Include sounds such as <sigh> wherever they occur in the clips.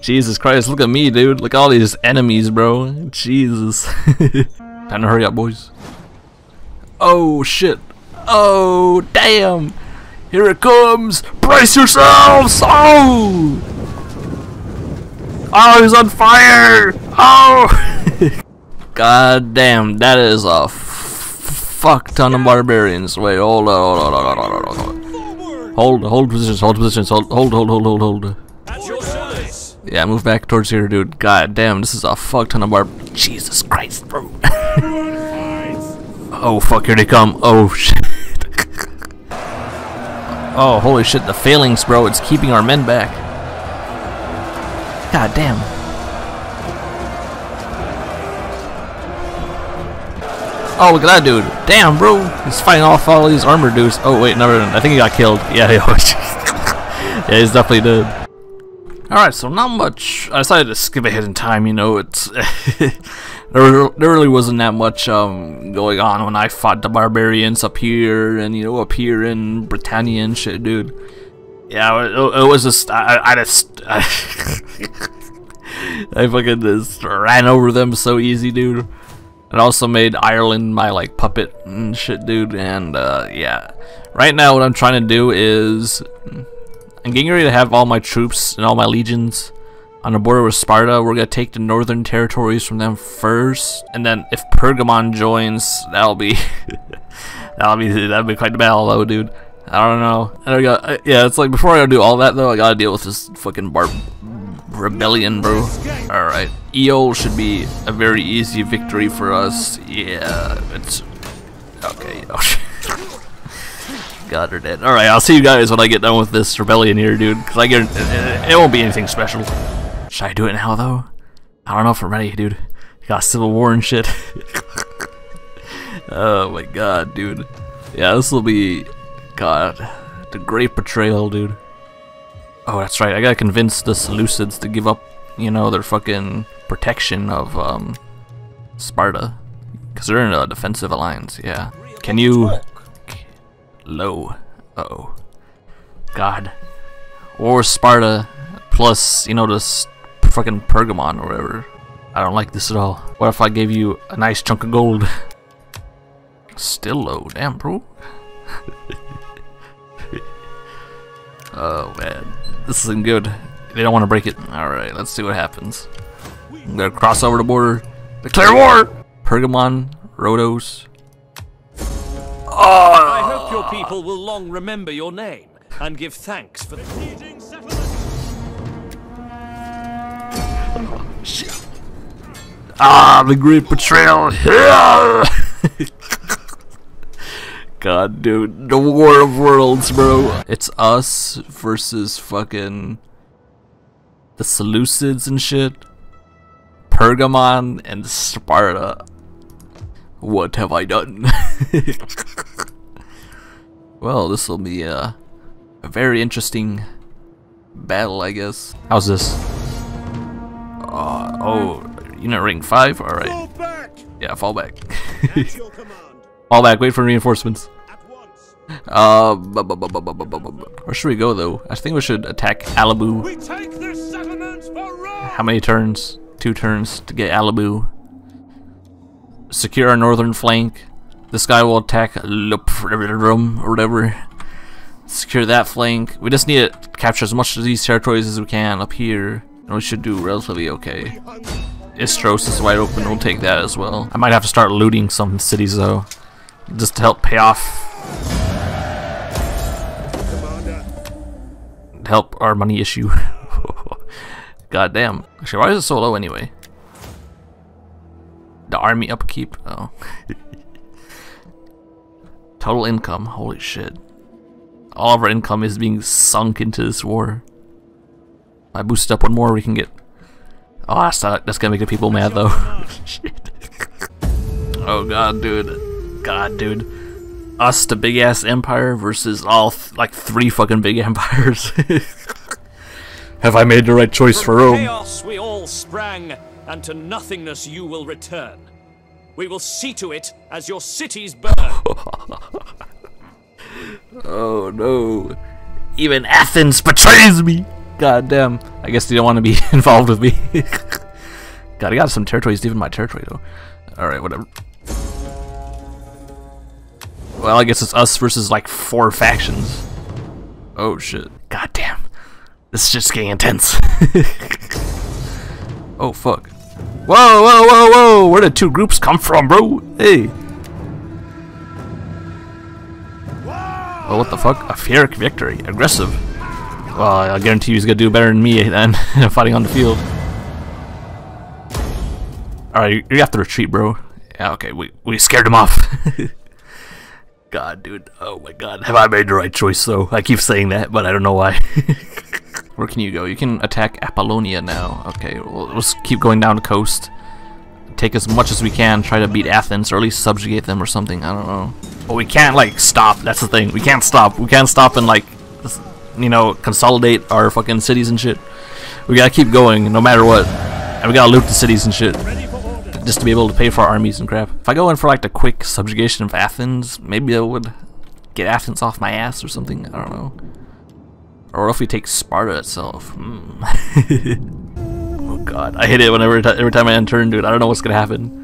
Jesus Christ, look at me, dude. Look at all these enemies, bro. Jesus. <laughs> Time to hurry up, boys. Oh, shit. Oh, damn. Here it comes. Brace yourselves. Oh. Oh, he's on fire. Oh. <laughs> God damn, that is a fuck ton of barbarians. Wait, hold on, hold on, hold on, hold on, hold hold positions, hold positions, hold, hold, hold, hold, hold, hold. Yeah, move back towards here, dude. God damn, this is a fuck ton of barb. Jesus Christ, bro. <laughs> oh fuck, here they come. Oh shit. <laughs> oh holy shit, the phalanx, bro. It's keeping our men back. God damn. Oh, look at that dude. Damn, bro. He's fighting off all these armored dudes. Oh, wait, never. I think he got killed. Yeah, <laughs> he yeah, he's definitely dead. Alright, so not much. I decided to skip ahead in time, you know, it's... <laughs> there, there really wasn't that much um, going on when I fought the barbarians up here and, you know, up here in Britannia and shit, dude. Yeah, it, it was just... I, I just... I, <laughs> I fucking just ran over them so easy, dude. It also made Ireland my, like, puppet and shit, dude, and, uh, yeah. Right now, what I'm trying to do is... I'm getting ready to have all my troops and all my legions on the border with Sparta. We're gonna take the northern territories from them first, and then if Pergamon joins, that'll be <laughs> that'll be that'll be quite the battle, though, dude. I don't know. I got uh, yeah. It's like before I do all that though, I gotta deal with this fucking bar rebellion, bro. All right, Eo should be a very easy victory for us. Yeah, it's okay. <laughs> God, they're dead. Alright, I'll see you guys when I get done with this rebellion here, dude. Because I get it, it won't be anything special. Should I do it now, though? I don't know if I'm ready, dude. Got civil war and shit. <laughs> oh my god, dude. Yeah, this will be... God. The great betrayal, dude. Oh, that's right. I gotta convince the Seleucids to give up, you know, their fucking protection of, um... Sparta. Because they're in a defensive alliance, yeah. Can you low. Uh oh. God. Or Sparta plus, you know, this fucking Pergamon or whatever. I don't like this at all. What if I gave you a nice chunk of gold? <laughs> Still low. Damn, bro. <laughs> oh, man. This isn't good. They don't want to break it. Alright, let's see what happens. I'm gonna cross over the border. Declare war! Pergamon, Rhodos. Oh! Your people will long remember your name and give thanks for the. Ah, the great betrayal. <laughs> God, dude, the war of worlds, bro. It's us versus fucking the Seleucids and shit. Pergamon and Sparta. What have I done? <laughs> well, this will be a, a very interesting battle, I guess. How's this? Uh, oh, unit ring 5? Alright. Yeah, fall back. <laughs> fall back, wait for reinforcements. Uh, where should we go though? I think we should attack Alibu. How many turns? Two turns to get Alibu secure our northern flank. This guy will attack Luprum or whatever. Secure that flank. We just need to capture as much of these territories as we can up here. And we should do relatively okay. Istros is wide open, we'll take that as well. I might have to start looting some cities though. Just to help pay off. Help our money issue. <laughs> God damn. Actually, why is it so low anyway? The army upkeep. Oh. <laughs> Total income. Holy shit. All of our income is being sunk into this war. I boost up one more, we can get. Oh, that's not, that's gonna make the people mad though. <laughs> shit. oh god, dude. God, dude. Us, the big ass empire, versus all like three fucking big <laughs> empires. Have I made the right choice for Rome? Chaos we all sprang and to nothingness you will return. We will see to it as your cities burn. <laughs> oh no. Even Athens betrays me. God damn. I guess they don't want to be <laughs> involved with me. <laughs> God, I got some territories, even my territory though. Alright, whatever. Well, I guess it's us versus like four factions. Oh shit. God damn. This is just getting intense. oh fuck. Whoa, whoa, whoa, whoa! Where did two groups come from, bro? Hey. Oh, what the fuck? A Pyrrhic victory. Aggressive. Well, I guarantee you he's gonna do better than me then, <laughs> fighting on the field. Alright, you have to retreat, bro. Yeah, okay, we, we scared him off. <laughs> god, dude. Oh my god. Have I made the right choice, though? I keep saying that, but I don't know why. <laughs> Where can you go? You can attack Apollonia now. Okay, well, let's keep going down the coast. Take as much as we can, try to beat Athens, or at least subjugate them or something. I don't know. But we can't, like, stop. That's the thing. We can't stop. We can't stop and, like, you know, consolidate our fucking cities and shit. We gotta keep going, no matter what. And we gotta loot the cities and shit just to be able to pay for our armies and crap. If I go in for like the quick subjugation of Athens, maybe I would get Athens off my ass or something. I don't know. Or if we take Sparta itself. Hmm. <laughs> oh god, I hit it whenever every time I end turn, dude. I don't know what's gonna happen.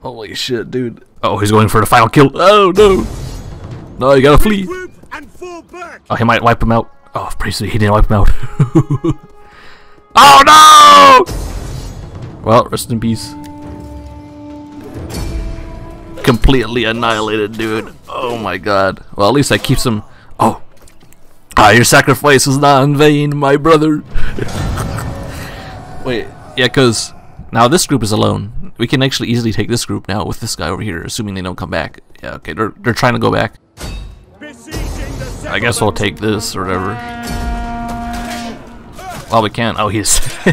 Holy shit, dude. Oh, he's going for the final kill. Oh no! No, you gotta flee. Oh, he might wipe him out. Oh, pretty sure he didn't wipe him out. <laughs> oh no! Well, rest in peace. Completely annihilated, dude. Oh my god. Well, at least I keep some... Oh. Ah, your sacrifice was not in vain, my brother. Wait, yeah, because now this group is alone. We can actually easily take this group now with this guy over here, assuming they don't come back. Yeah, okay, they're, they're trying to go back. I guess we'll take this or whatever. Well, we can't. Oh, he's... <laughs>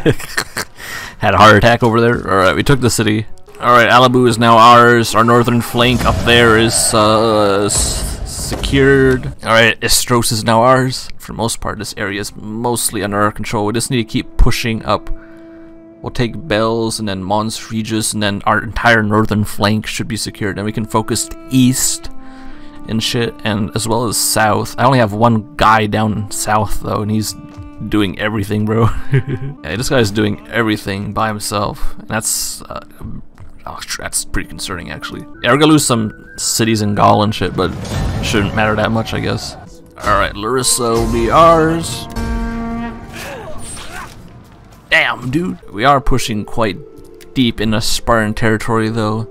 had a heart attack over there. Alright, we took the city. Alright, Alabu is now ours. Our northern flank up there is uh, secured. Alright, Istros is now ours. For most part, this area is mostly under our control. We just need to keep pushing up. We'll take Bells and then Mons Regis and then our entire northern flank should be secured. And we can focus east and shit and as well as south. I only have one guy down south though and he's doing everything, bro. <laughs> yeah, this guy's doing everything by himself. And that's uh, oh, that's pretty concerning, actually. Yeah, we're gonna lose some cities in Gaul and shit, but shouldn't matter that much, I guess. Alright, Larissa will be ours. Damn, dude. We are pushing quite deep into Spartan territory, though.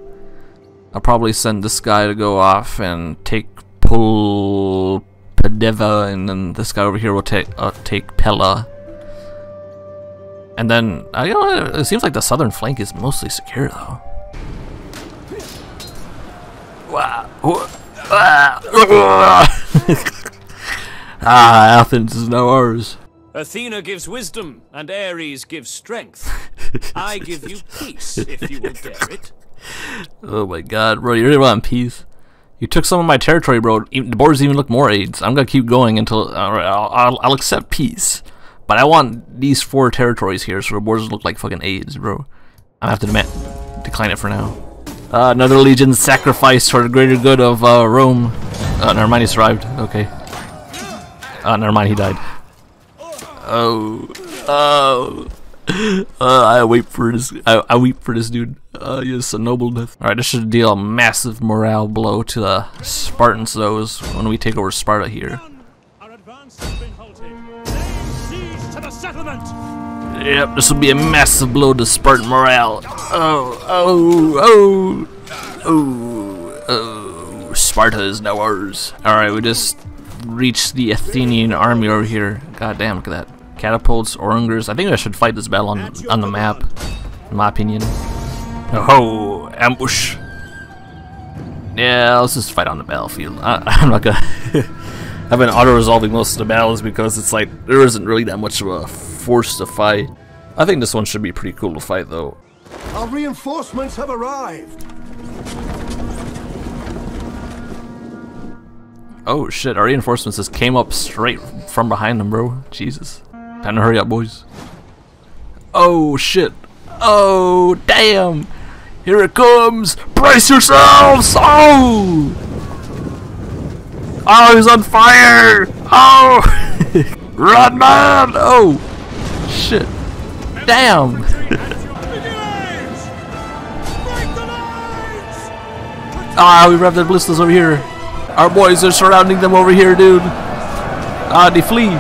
I'll probably send this guy to go off and take pull Padeva, and then this guy over here will take uh, take Pella. And then, uh, you know, it seems like the southern flank is mostly secure, though. <laughs> Ah, Athens is now ours. Athena gives wisdom, and Ares gives strength. <laughs> I give you peace, if you will dare it. Oh my god, bro, you really want peace? You took some of my territory, bro. the borders even look more aids. I'm gonna keep going until alright. I'll, I'll, I'll accept peace, but I want these four territories here so the borders look like fucking aids, bro. I have to demand, decline it for now. Uh, another legion sacrificed for the greater good of uh, Rome. Uh, never mind, he survived. Okay. Uh, never mind, he died. Oh, oh. Uh, I wait for this. I, I weep for this dude. Uh, yes, a noble death. All right, this should deal a massive morale blow to the Spartans. Those when we take over Sparta here. Yep, this will be a massive blow to Spartan morale. Oh, oh, oh, oh, oh. Sparta is now ours. All right, we just reached the Athenian army over here. God damn, look at that catapults, onagers. I think I should fight this battle on on the map, in my opinion. Oh, ambush. Yeah, let's just fight on the battlefield. I, <laughs> am not gonna. <laughs> I've been auto-resolving most of the battles because it's like there isn't really that much of a force to fight. I think this one should be pretty cool to fight though. Our reinforcements have arrived. Oh shit, our reinforcements just came up straight from behind them, bro. Jesus. Time to hurry up, boys. Oh, shit. Oh, damn. Here it comes. Brace yourselves. Oh. Oh, he's on fire. Oh. <laughs> Run, man! Oh! Shit. Damn! ah, <laughs> we grabbed the blisters over here. Our boys are surrounding them over here, dude. Ah, they flee.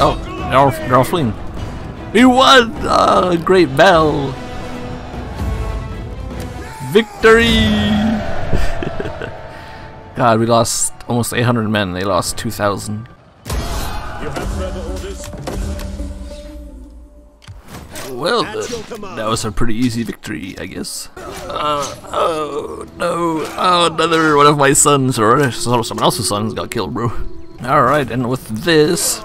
Oh, they're all, they're all fleeing. We won! Ah, great bell. Victory! <laughs> God, we lost almost 800 men. They lost 2,000. You have further orders? Well, command. that was a pretty easy victory, I guess. Uh, oh, no. Oh, another one of my sons, or someone else's sons got killed, bro. Alright, and with this,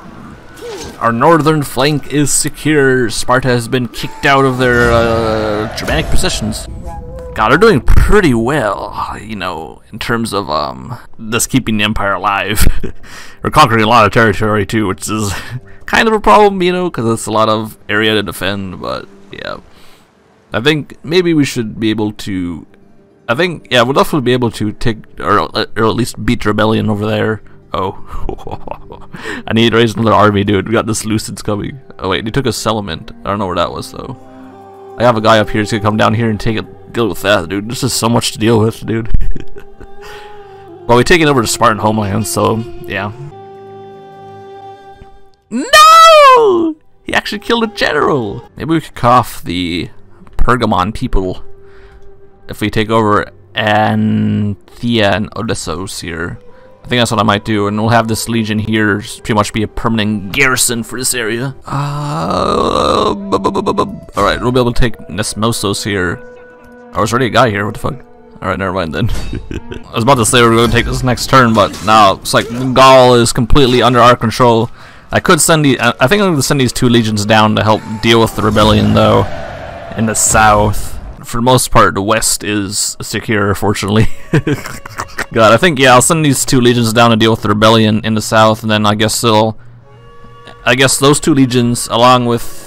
our northern flank is secure. Sparta has been kicked out of their uh, Germanic possessions. God, they're doing pretty well, you know, in terms of um, just keeping the empire alive. <laughs> We're conquering a lot of territory too, which is <laughs> kind of a problem, you know, because it's a lot of area to defend. But yeah, I think maybe we should be able to. I think yeah, we'll definitely be able to take or, or at least beat rebellion over there. Oh, <laughs> I need to raise another army, dude. We got this Seleucids coming. Oh wait, they took a settlement. I don't know where that was though. I have a guy up here who's gonna come down here and take it, deal with that, dude. This is so much to deal with, dude. <laughs> well, we're taking over the Spartan homeland, so yeah. No! He actually killed a general. Maybe we could cough the Pergamon people if we take over Anthea and Odysseus here. I think that's what I might do, and we'll have this legion here pretty much be a permanent garrison for this area. Uh, Alright, we'll be able to take Nesmosos here. Oh, was already a guy here, what the fuck? Alright, never mind then. <laughs> I was about to say we were going to take this next turn, but now it's like Gaul is completely under our control. I could send the. I I think I'm going to send these two legions down to help deal with the rebellion, though, in the south. For the most part, the west is secure, fortunately. <laughs> God, I think yeah, I'll send these two legions down to deal with the rebellion in the south, and then I guess they'll. I guess those two legions, along with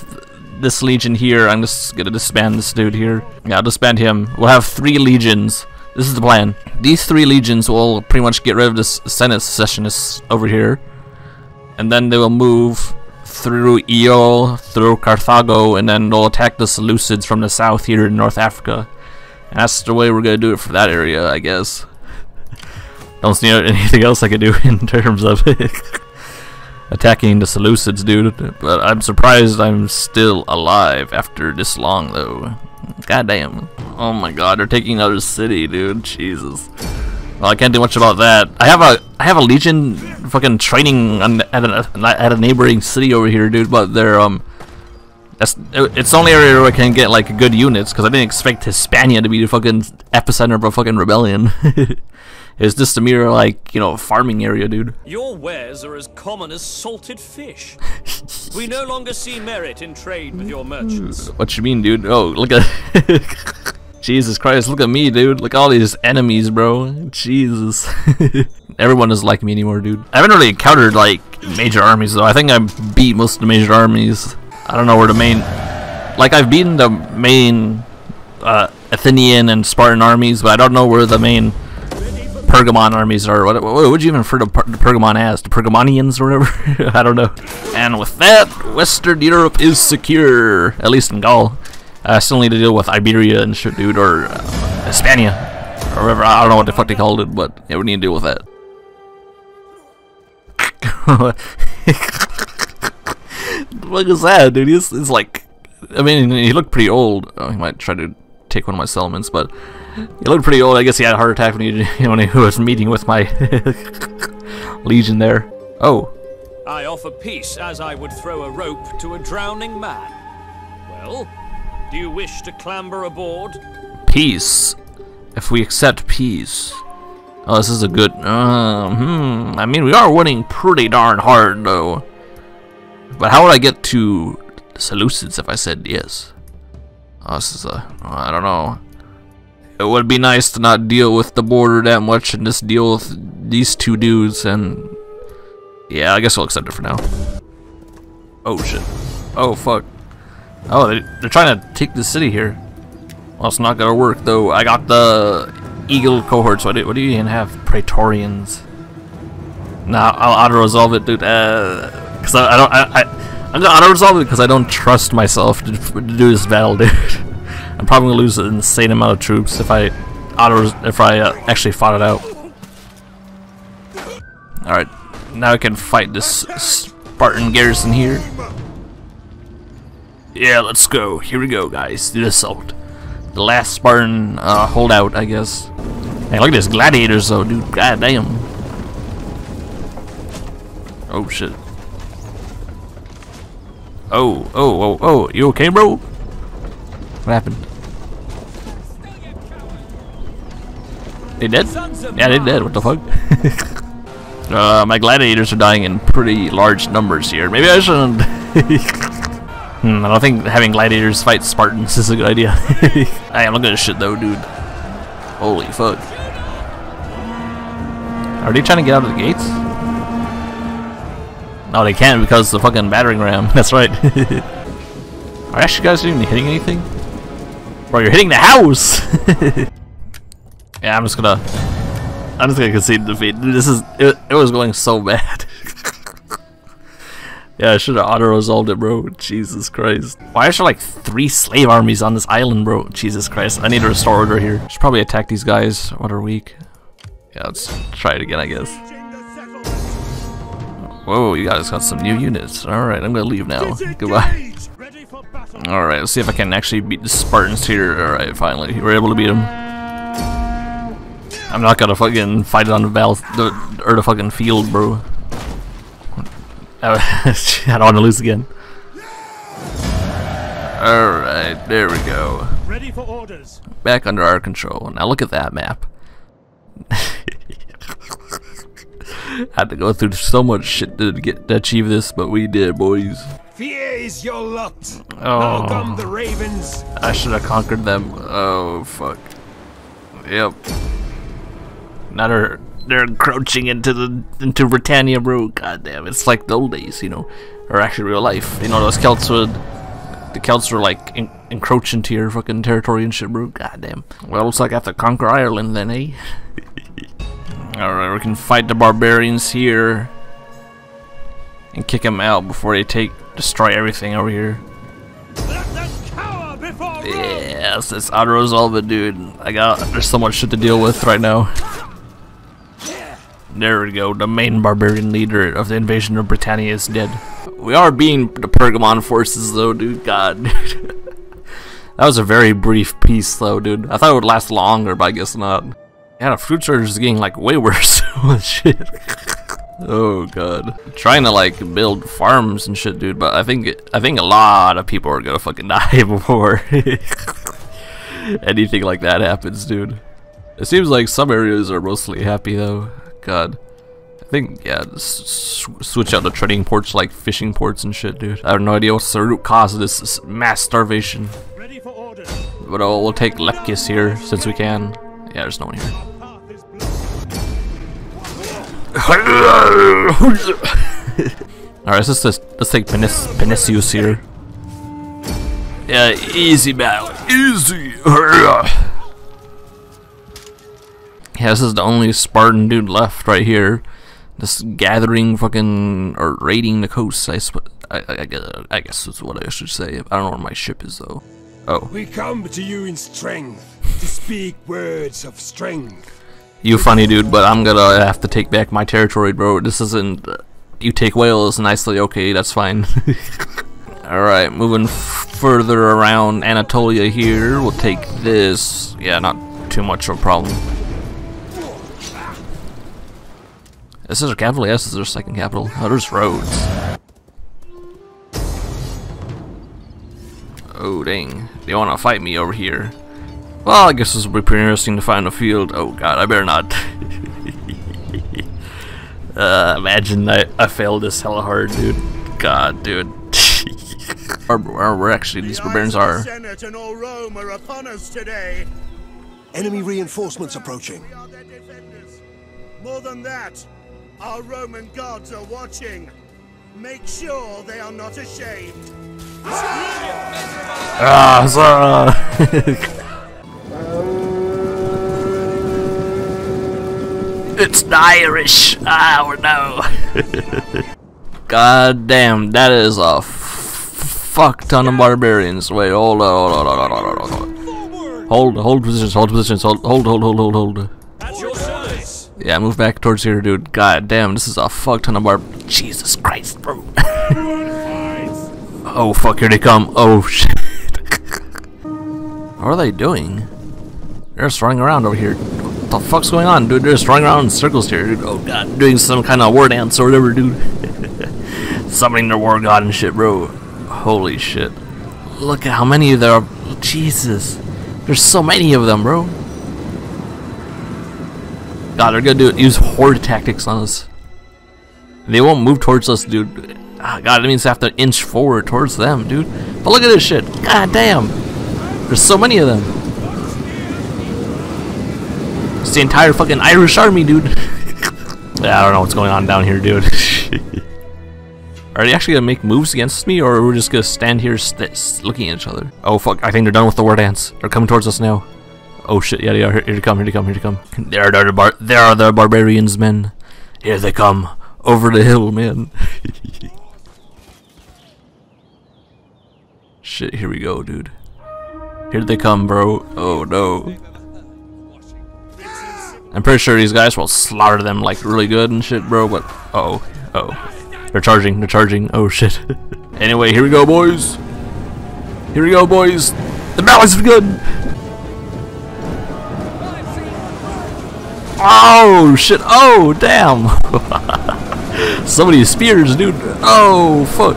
this legion here, I'm just gonna disband this dude here. Yeah, I'll disband him. We'll have three legions. This is the plan. These three legions will pretty much get rid of this Senate secessionists over here, and then they will move through Io, through Carthago, and then they'll attack the Seleucids from the south here in North Africa. And that's the way we're gonna do it for that area, I guess. <laughs> Don't see anything else I could do <laughs> in terms of attacking the Seleucids, dude. But I'm surprised I'm still alive after this long, though. God damn. Oh my god, they're taking another city, dude. Jesus. Well, I can't do much about that. I have a I have a legion fucking training on, at a at a neighboring city over here, dude. But they're um, that's it's the only area where I can get like good units because I didn't expect Hispania to be the fucking epicenter of a fucking rebellion. <laughs> it's just a mere like you know farming area, dude. Your wares are as common as salted fish. <laughs> we no longer see merit in trade with your merchants. What you mean, dude? Oh, look at. <laughs> Jesus Christ, look at me, dude. Look at all these enemies, bro. Jesus. <laughs> Everyone doesn't like me anymore, dude. I haven't really encountered, like, major armies, though. I think I beat most of the major armies. I don't know where the main... Like, I've beaten the main uh, Athenian and Spartan armies, but I don't know where the main Pergamon armies are. What, what would you even refer to per Pergamon as? The Pergamonians or whatever? <laughs> I don't know. And with that, Western Europe is secure. At least in Gaul. I still need to deal with Iberia and shit, dude, or uh, Hispania, or whatever. I don't know what the fuck they called it, but yeah, we need to deal with that. <laughs> what is that, dude? He's, he's like, I mean, he looked pretty old. Oh, he might try to take one of my settlements, but he looked pretty old. I guess he had a heart attack when he, <laughs> when he was meeting with my <laughs> legion there. Oh, I offer peace as I would throw a rope to a drowning man. Well, do you wish to clamber aboard? peace. If we accept peace. Oh, this is a good. Uh, hmm. I mean, we are winning pretty darn hard, though. But how would I get to Seleucids if I said yes? This is a. I don't know. It would be nice to not deal with the border that much and just deal with these two dudes and. Yeah, I guess I'll accept it for now. Oh shit. Oh fuck. Oh, they, they're trying to take the city here. Well, it's not gonna work though. I got the Eagle cohorts. What do, what do you even have? Praetorians. Nah, I'll auto resolve it, dude. Uh, cause I, I don't. I, I I'm gonna auto resolve it because I don't trust myself to, to do this battle, dude. <laughs> I'm probably gonna lose an insane amount of troops if I auto if I uh, actually fought it out. All right, now I can fight this Spartan garrison here. Yeah, let's go. Here we go, guys. The assault. The last Spartan uh, holdout, I guess. Hey, look at this gladiators, though, dude. God damn. Oh shit. Oh, oh, oh, oh. You okay, bro? What happened? They dead? Yeah, they dead. What the fuck? <laughs> uh, my gladiators are dying in pretty large numbers here. Maybe I shouldn't. <laughs> hmm, I don't think having gladiators fight Spartans is a good idea. I am looking at shit though, dude. Holy fuck. Are they trying to get out of the gates? No, they can't because the fucking battering ram. <laughs> That's right. Are actually guys even hitting anything? Bro, you're hitting the house! Yeah, I'm just gonna... I'm just gonna concede defeat. This is... It, it was going so bad. <laughs> yeah, I should have auto-resolved it, bro. Jesus Christ. Why is there like three slave armies on this island, bro? Jesus Christ. I need to restore order here. Should probably attack these guys. What are weak? Yeah, let's try it again, I guess. Whoa, you guys got some new units. Alright, I'm gonna leave now. Goodbye. Alright, let's see if I can actually beat the Spartans here. Alright, finally. We're able to beat them. I'm not gonna fucking fight it on the battle the, or the fucking field, bro. Oh, <laughs> I don't want to lose again. Alright, there we go. Ready for orders. Back under our control. Now look at that map. <laughs> Had to go through so much shit to get to achieve this, but we did, boys. Fear is your lot. Oh. Now come the ravens. I should have conquered them. Oh fuck. Yep. Now they're they're encroaching into the into Britannia, bro. God damn, it's like the old days, you know, or actually real life. You know, those Celts would the Celts were like en encroach into your fucking territory and shit, bro. God damn. Well, looks like I have to conquer Ireland then, eh? <laughs> Alright, we can fight the barbarians here and kick them out before they take destroy everything over here. Yes, it's auto resolve it, dude. I got there's so much shit to deal with right now. There we go. The main barbarian leader of the invasion of Britannia is dead. We are being the Pergamon forces, though, dude. God. <laughs> that was a very brief peace though, dude. I thought it would last longer, but I guess not. Yeah, the fruit shortage is getting like way <laughs> worse. Oh, shit. oh god. Trying to like build farms and shit, dude, but I think I think a lot of people are gonna fucking <laughs> die before anything like that happens, dude. It seems like some areas are mostly happy though. God. I think, yeah, switch out the trading ports like fishing ports and shit, dude. I have no idea what's the root cause of this mass starvation. But uh, we'll take Lepcis here since we can. Yeah, there's no one here. <laughs> Alright, let's just let's take Penis Penisius here. Yeah, easy battle. Easy. <laughs> This is the only Spartan dude left right here. Just gathering fucking or raiding the coast. I, I, I, guess, I guess that's what I should say. I don't know where my ship is though. Oh. We come to you in strength to speak words of strength. You funny dude, but I'm gonna have to take back my territory, bro. This isn't. Uh, you take Wales nicely, okay, that's fine. <laughs> Alright, moving further around Anatolia here, we'll take this. Yeah, not too much of a problem. This is our capital? Yes, this is our second capital. Oh, there's roads. Oh, dang. They want to fight me over here. Well, I guess this will be pretty interesting to find a field. Oh god, I better not. <laughs> uh, imagine I, I failed this hella hard, dude. God, dude. <laughs> we're actually, these barbarians are. Senate and all Rome are upon us today. Enemy reinforcements approaching. We are their defenders. More than that, our Roman gods are watching. Make sure they are not ashamed. Ah, <laughs> It's the Irish. Ah, or no. <laughs> God damn, that is a f- fuck ton of barbarians. Wait, hold on, hold on, hold on, hold on, hold on. Hold, hold positions, hold positions, hold, hold, hold, hold, hold, hold. At your service. Yeah, move back towards here, dude. God damn, this is a fuck ton of barb. Jesus Christ, bro. <laughs> oh fuck, here they come. Oh shit. what are they doing? They're just running around over here. What the fuck's going on, dude? They're just running around in circles here, dude. Oh god, doing some kind of war dance or whatever, dude. <laughs> Summoning their war god and shit, bro. Holy shit. Look at how many there are. Jesus. There's so many of them, bro. God, they're gonna do use horde tactics on us. They won't move towards us, dude. Ah, God, it means I have to inch forward towards them, dude. But look at this shit. God damn. There's so many of them. It's the entire fucking Irish army, dude. <laughs> I don't know what's going on down here, dude. <laughs> Are they actually gonna make moves against me, or we're we just gonna stand here looking at each other? Oh fuck! I think they're done with the war dance. They're coming towards us now. Oh shit! Yeah, are. Here, here come. Here to come. Here to come. There are the bar. There are the barbarians, men. Here they come over the hill, man. <laughs> shit! Here we go, dude. Here they come, bro. Oh no. I'm pretty sure these guys will slaughter them like really good and shit, bro. But uh oh, uh oh, they're charging. They're charging. Oh shit. <laughs> anyway, here we go, boys. Here we go, boys. The battle is good. Oh shit! Oh damn! <laughs> Some of these spears, dude. Oh fuck!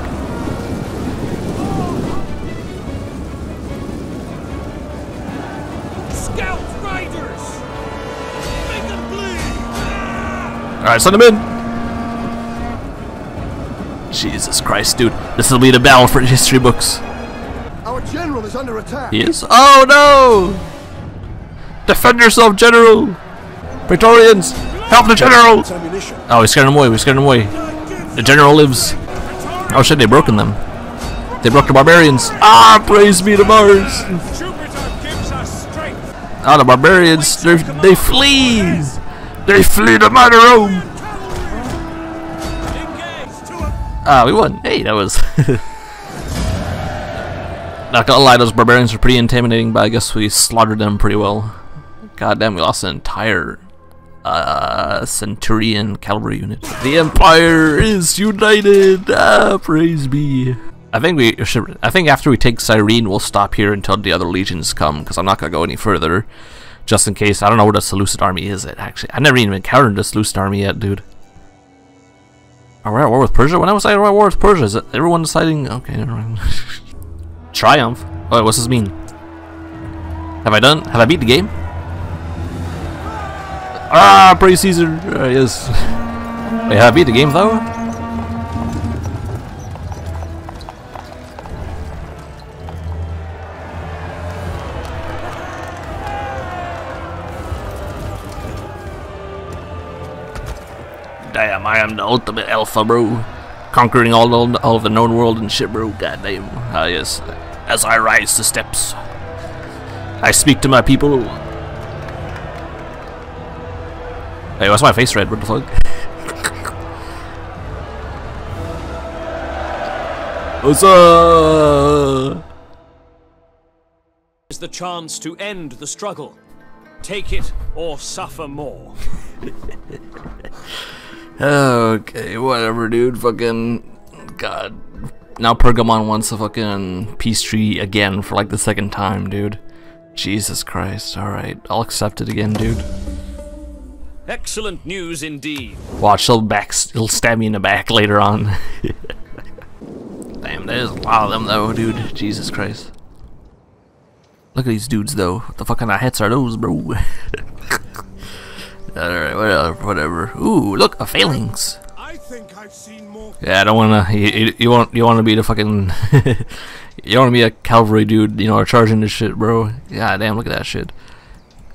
Scout riders. Make them bleed. All right, send them in. Jesus Christ, dude! This will be the battle for the history books. Our general is under attack. He is. Oh no! Defend yourself, General! Praetorians, help the General! Oh, we scared him away. We scared him away. The General lives. Oh shit! They broken them. They broke the barbarians. Ah, praise be to Mars! Ah, the barbarians, they they flee! They flee to Mother Rome! Ah, we won. Hey, that was... <laughs> Not gonna lie, those barbarians were pretty intimidating, but I guess we slaughtered them pretty well. God damn, we lost an entire uh, Centurion cavalry unit. The Empire is united! Ah, praise be. I think we should. I think after we take Cyrene, we'll stop here until the other legions come, because I'm not gonna go any further, just in case. I don't know where the Seleucid army is. It actually, I never even encountered the Seleucid army yet, dude. Are we at war with Persia? When I was at war with Persia, is everyone deciding? Okay, never mind. <laughs> Triumph. Oh, what's this mean? Have I done? Have I beat the game? Ah, praise Caesar. Uh, yes. Wait, have I beat the game though? Damn, I am the ultimate alpha, bro. Conquering all, all, all of the known world and shit, bro. Goddamn. Ah, yes. As I rise the steps, I speak to my people. Hey, why's my face red? What the fuck? What's up? Is the chance to end the struggle. Take it or suffer more. <laughs> Okay, whatever, dude. Fucking God. Now Pergamon wants a fucking peace treaty again for like the second time, dude. Jesus Christ. Alright, I'll accept it again, dude. Excellent news indeed. Watch, he'll back, he'll stab me in the back later on. <laughs> Damn, there's a lot of them though, dude. Jesus Christ. Look at these dudes though. What the fuck kind of hats are those, bro? <laughs> Alright, whatever, whatever. Ooh, look, a phalanx. I think I've seen more. Yeah, I don't wanna. You, you, you want you want to be the fucking. <laughs> you want to be a cavalry dude, you know, charging this shit, bro. God damn, look at that shit.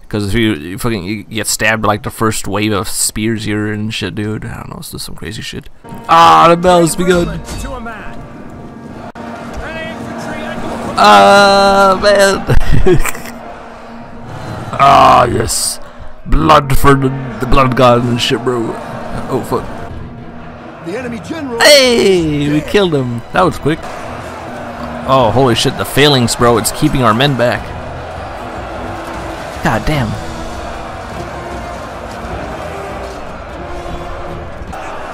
Because if you, you fucking you get stabbed like the first wave of spears here and shit, dude. I don't know, it's just some crazy shit. Ah, the battle's begun. To a man. Ready, infantry, Ah, man. <laughs> ah, yes. blood for the, the blood god and shit, bro. Oh fuck. The enemy general. Hey, we killed him. That was quick. Oh, holy shit, the phalanx, bro. It's keeping our men back. God damn.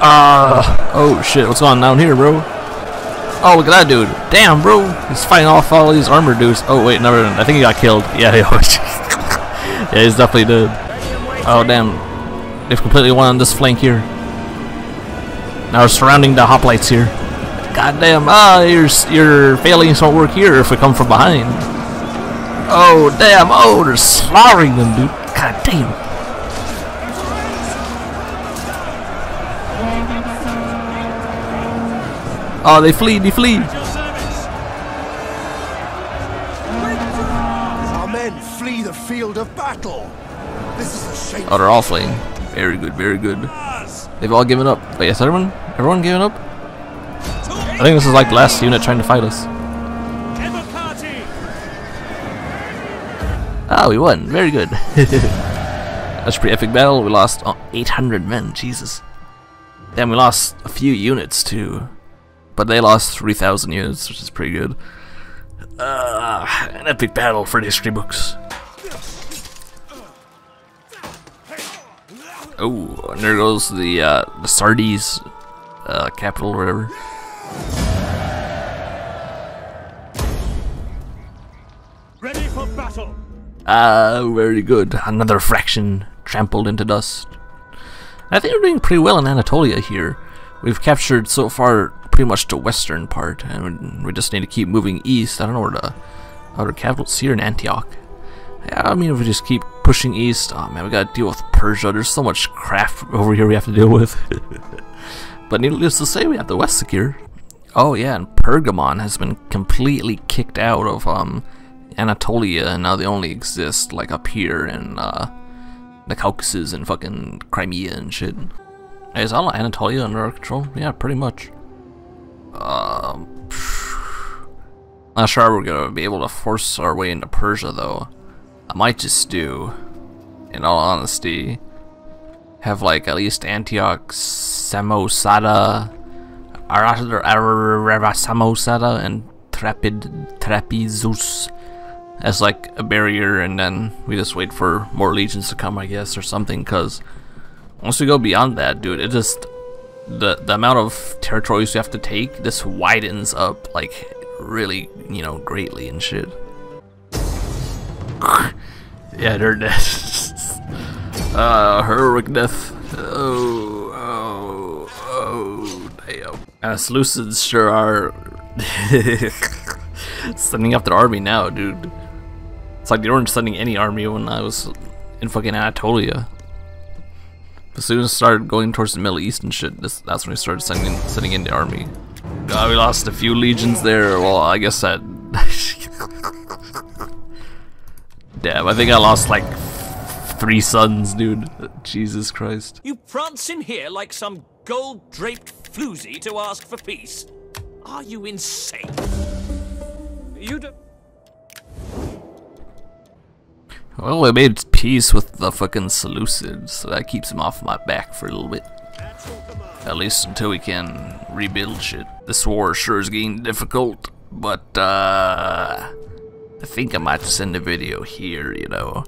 Ah, oh shit, what's going on down here, bro? Oh, look at that dude. Damn, bro. He's fighting off all these armor dudes. Oh, wait, never. mind. I think he got killed. <laughs> Yeah, he <laughs> yeah, he's definitely dead. Oh, damn. They've completely won on this flank here. Now we're surrounding the hoplites here. God damn. Ah, your, your phalanx won't work here if we come from behind. Oh, damn. Oh, they're slaughtering them, dude. God damn. Oh, they flee, they flee. Our men flee the field of battle. This is a shame. Oh, they're all fleeing. Very good, very good. They've all given up. Wait, is everyone, everyone given up? I think this is like the last unit trying to fight us. Ah, we won. Very good. <laughs> That's a pretty epic battle. We lost uh, 800 men. Jesus. Damn, we lost a few units too. But they lost 3,000 units, which is pretty good. Uh, an epic battle for the history books. Oh, and there goes the uh, the Sardes uh, capital or whatever. Ah, very good. Another fraction trampled into dust. I think we're doing pretty well in Anatolia here. We've captured so far pretty much the western part, and we just need to keep moving east. I don't know where the other capital's here in Antioch. I mean, if we just keep pushing east, oh man, we gotta deal with Persia. There's so much craft over here we have to deal with. <laughs> but needless to say, we have the west secure. Oh yeah, and Pergamon has been completely kicked out of um Anatolia, and now they only exist like up here in uh, the Caucasus and fucking Crimea and shit. Is all Anatolia under our control? Yeah, pretty much. Um, not sure we're gonna be able to force our way into Persia though. I might just do, in all honesty, have like at least Antioch, Samosata, Samosata, and Trapid Trapezus as like a barrier, and then we just wait for more legions to come, I guess, or something. Cause once we go beyond that, dude, it just the the amount of territories you have to take this widens up like really, you know, greatly and shit. <laughs> yeah, they're dead. <laughs> uh, heroic death. Oh, oh, oh, damn. Uh, Seleucids sure are <laughs> sending up their army now, dude. It's like they weren't sending any army when I was in fucking Anatolia. As soon as I started going towards the Middle East and shit, this, that's when we started sending sending in the army. God, we lost a few legions there. Well, I guess that. <laughs> Damn, I think I lost like three sons, dude. Jesus Christ. You prance in here like some gold-draped floozy to ask for peace. Are you insane? You do. Well, I made peace with the fucking Seleucids, so that keeps him off my back for a little bit. At least until we can rebuild shit. This war sure is getting difficult, but uh, I think I might send a video here, you know.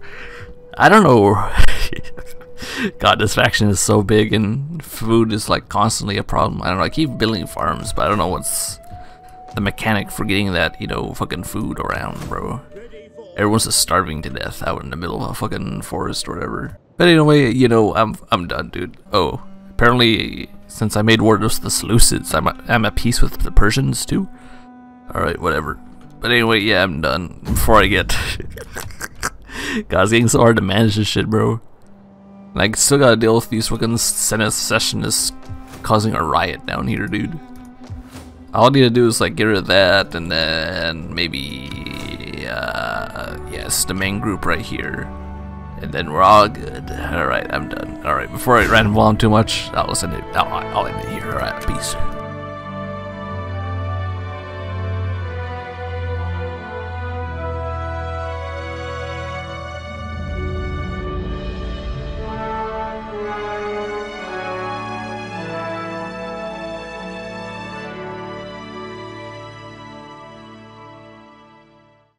I don't know. <laughs> God, this faction is so big and food is like constantly a problem. I don't know, I keep building farms, but I don't know what's the mechanic for getting that, you know, fucking food around, bro. Everyone's just starving to death out in the middle of a fucking forest or whatever. But anyway, you know, I'm I'm done, dude. Oh, apparently, since I made war with the Seleucids, I'm, I'm at peace with the Persians too. Alright, whatever. But anyway, yeah, I'm done. Before I get... <laughs> God, it's getting so hard to manage this shit, bro. And I still gotta deal with these fucking secessionists causing a riot down here, dude. All I need to do is like get rid of that and then maybe uh, yes, the main group right here. And then we're all good. Alright, I'm done. Alright, before I ramble on too much, I'll send it I'll, I'll end it here. Alright, peace.